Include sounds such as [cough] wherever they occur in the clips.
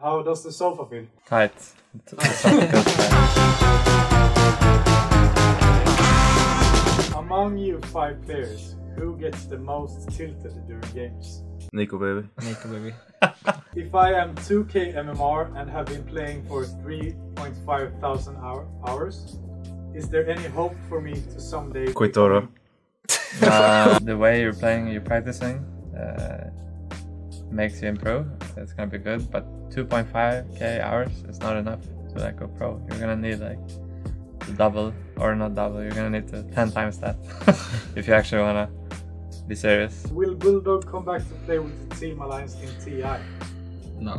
How does the sofa feel? Tight. It's- it's not good, Among you five players, who gets the most tilted during games? Nikobaby. Nico baby. [laughs] If I am 2K MMR and have been playing for 3.5 thousand hour, hours, is there any hope for me to someday Quit Dota. uh, the way you're playing, you're practicing, uh, makes you improve. It's gonna be good, but 2.5k hours is not enough to like go pro. You're gonna need like double or not double. You're gonna need to 10 times that [laughs] if you actually wanna be serious. Will Bulldog come back to play with the Team Alliance in TI? No.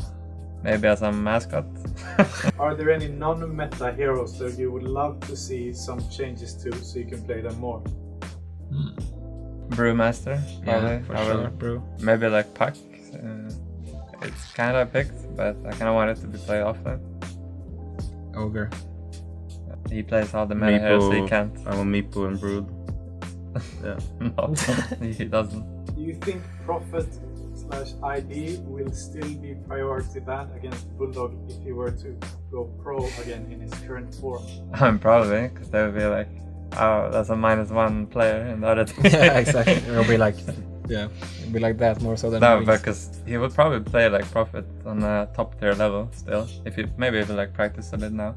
Maybe as a mascot. [laughs] Are there any non-meta heroes that you would love to see some changes to so you can play them more? Hmm. Brewmaster, probably. Yeah, for sure, bro. Maybe like Puck. Uh, it's kind of picked, but I kind of want it to be played often. Ogre. He plays all the meta heroes he Meepo. can't. I want Meepo and Brood. [laughs] Yeah. No, [laughs] he doesn't. Do you think Prophet slash ID will still be priority ban against Bulldog if he were to go pro again in his current form? I'm [laughs] probably because they would be like, oh, that's a minus one player in the other team. yeah, exactly. It'll be like, yeah, it'll be like that more so than. No, Wings. because he would probably play like Prophet on a top tier level still. If he maybe if he like practice a bit now,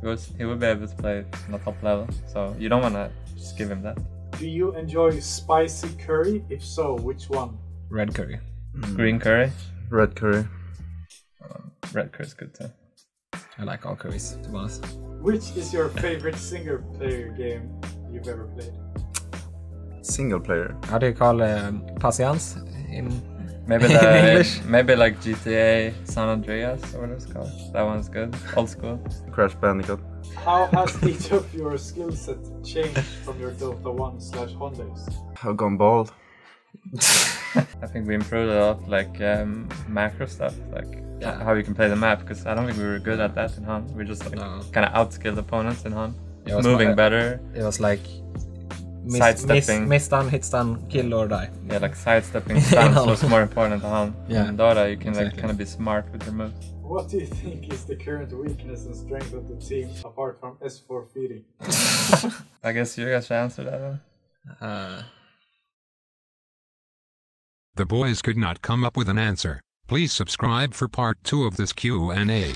he was he would be able to play on the top level. So you don't want to just give him that. Do you enjoy spicy curry? If so, which one? Red curry. Hmm. Green curry, Red curry. Um, red curry's good too. I like all curries, to be honest. Which is your favorite single player game you've ever played? Single player. How do you call um, patience in Maybe [laughs] In the English? maybe like GTA San Andreas or what it's called. That one's good. Old school. Crash Bandicoot. How has [laughs] each of your skill set changed from your Dota 1 slash HoN days? I've gone bald. [laughs] I think we improved a lot, like um, macro stuff, like Yeah. how you can play the map. Because I don't think we were good at that in HoN. We just like No. kind of outskilled opponents in HoN, It was moving more- better. It was like miss, miss, Sidestepping. miss stun, hit stun, kill or die. Yeah, like sidestepping [laughs] stuns know. was more important than HoN. Yeah, In Dota, you can like kind of be smart with your moves. What do you think is the current weakness and strength of the team apart from S4 feeding? [laughs] I guess you guys should answer that one. Uh, The boys could not come up with an answer. Please subscribe for part 2 of this Q&A.